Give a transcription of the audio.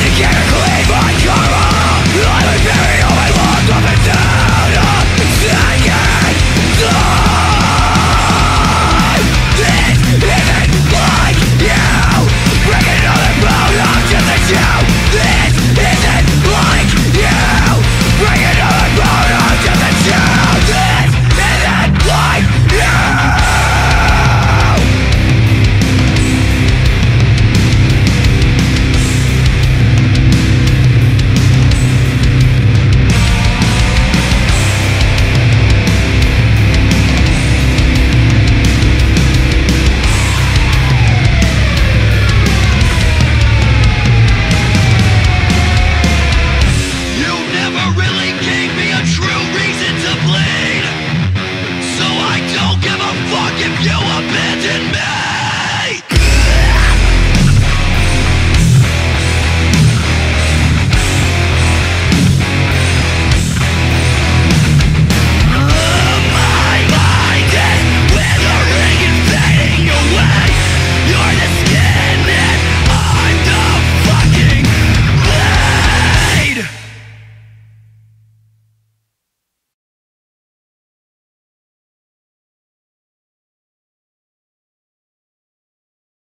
Dedicated a leave my didn't matter.